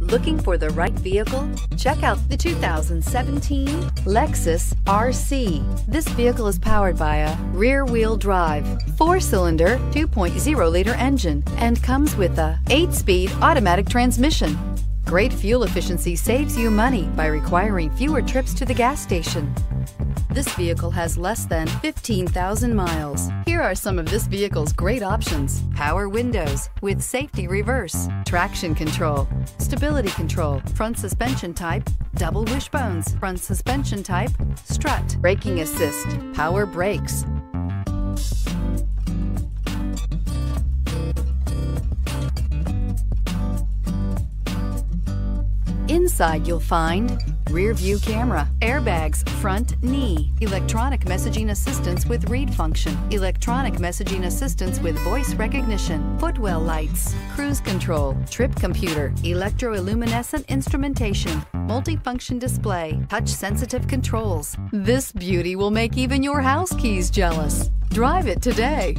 Looking for the right vehicle? Check out the 2017 Lexus RC. This vehicle is powered by a rear-wheel drive, four-cylinder, 2.0-liter engine, and comes with a eight-speed automatic transmission. Great fuel efficiency saves you money by requiring fewer trips to the gas station. This vehicle has less than 15,000 miles. Here are some of this vehicle's great options. Power windows with safety reverse, traction control, stability control, front suspension type, double wishbones, front suspension type, strut, braking assist, power brakes. Inside you'll find rear view camera, airbags, front knee, electronic messaging assistance with read function, electronic messaging assistance with voice recognition, footwell lights, cruise control, trip computer, electroluminescent instrumentation, multifunction display, touch sensitive controls. This beauty will make even your house keys jealous. Drive it today.